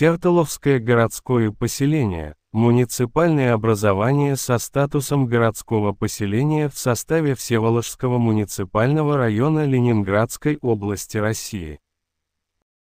Сертоловское городское поселение – муниципальное образование со статусом городского поселения в составе Всеволожского муниципального района Ленинградской области России.